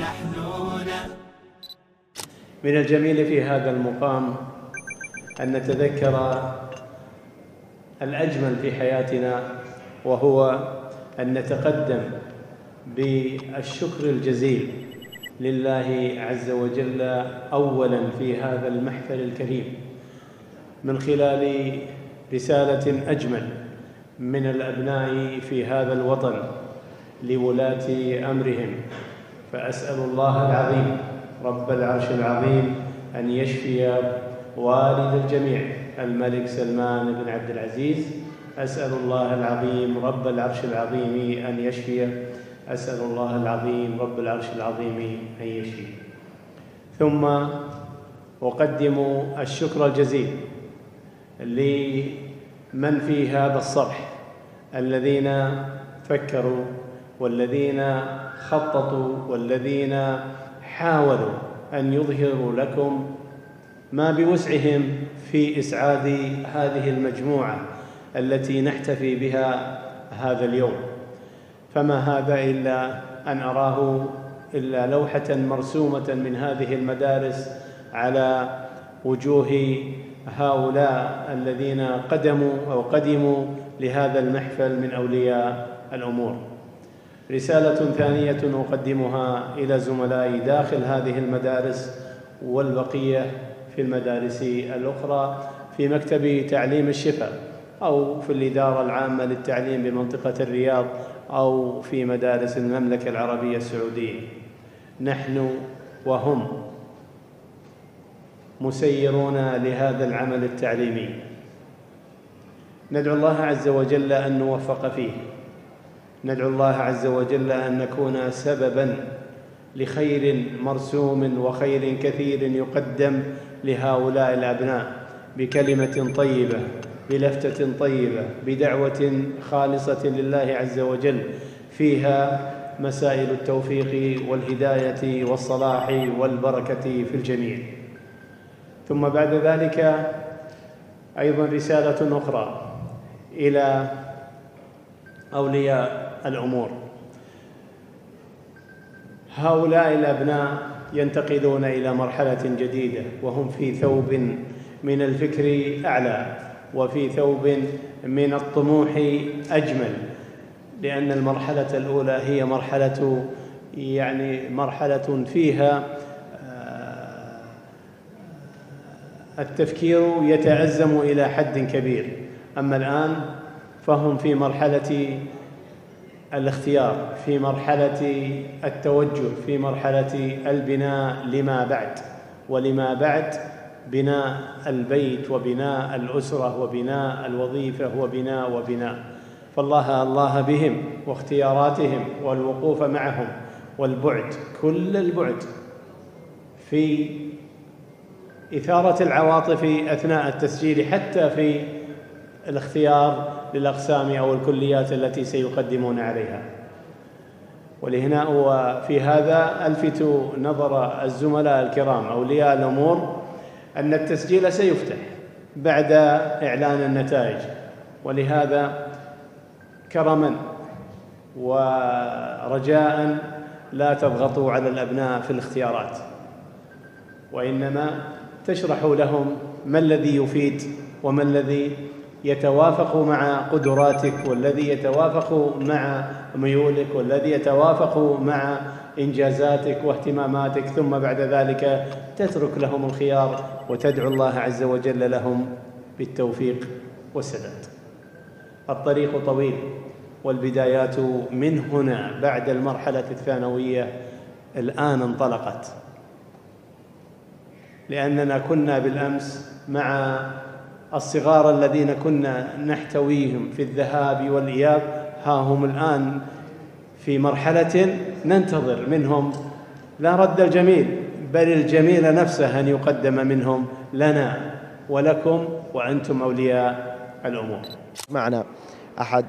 نحنون من الجميل في هذا المقام أن نتذكر الأجمل في حياتنا وهو أن نتقدم بالشكر الجزيل لله عز وجل أولا في هذا المحفل الكريم من خلال رسالة أجمل من الأبناء في هذا الوطن لولاة أمرهم. فأسأل الله العظيم رب العرش العظيم أن يشفي والد الجميع. الملك سلمان بن عبد العزيز أسأل الله العظيم رب العرش العظيم أن يشفي. أسأل الله العظيم رب العرش العظيم أن يشفي. ثم أقدم الشكر الجزيل لمن في هذا الصرح الذين فكروا والذين خططوا والذين حاولوا أن يظهروا لكم ما بوسعهم في إسعاد هذه المجموعة التي نحتفي بها هذا اليوم. فما هذا إلا أن أراه إلا لوحة مرسومة من هذه المدارس على وجوه هؤلاء الذين قدموا أو قدموا لهذا المحفل من أولياء الأمور. رسالة ثانية أقدمها إلى زملائي داخل هذه المدارس والبقية في المدارس الأخرى في مكتب تعليم الشفاء أو في الإدارة العامة للتعليم بمنطقة الرياض أو في مدارس المملكة العربية السعودية. نحن وهم مسيرون لهذا العمل التعليمي. ندعو الله عز وجل أن نوفق فيه. ندعو الله عز وجل أن نكون سببا لخير مرسوم وخير كثير يقدم لهؤلاء الأبناء بكلمة طيبة بلفتة طيبة بدعوة خالصة لله عز وجل فيها مسائل التوفيق والهداية والصلاح والبركة في الجميع. ثم بعد ذلك أيضا رسالة أخرى إلى أولياء الأمور. هؤلاء الأبناء ينتقلون إلى مرحلة جديدة وهم في ثوب من الفكر أعلى وفي ثوب من الطموح أجمل لأن المرحلة الأولى هي مرحلة يعني مرحلة فيها آه، التفكير يتأزم إلى حد كبير. أما الآن فهم في مرحلة الاختيار في مرحلة التوجه في مرحلة البناء لما بعد. ولما بعد بناء البيت وبناء الأسرة وبناء الوظيفة وبناء وبناء. فالله الله بهم واختياراتهم والوقوف معهم والبعد كل البعد في إثارة العواطف أثناء التسجيل حتى في الاختيار للأقسام أو الكليات التي سيقدمون عليها. ولهنا وفي هذا ألفت نظر الزملاء الكرام أولياء الأمور أن التسجيل سيفتح بعد إعلان النتائج. ولهذا كرما ورجاء لا تضغطوا على الأبناء في الاختيارات. وإنما تشرحوا لهم ما الذي يفيد وما الذي يتوافق مع قدراتك والذي يتوافق مع ميولك والذي يتوافق مع إنجازاتك واهتماماتك ثم بعد ذلك تترك لهم الخيار وتدعو الله عز وجل لهم بالتوفيق والسداد. الطريق طويل والبدايات من هنا بعد المرحلة الثانوية الآن انطلقت لأننا كنا بالأمس مع الصغار الذين كنا نحتويهم في الذهاب والإياب ها هم الآن في مرحلة ننتظر منهم. لا رد الجميل بل الجميل نفسه أن يقدم منهم لنا ولكم وأنتم أولياء الأمور. معنا أحد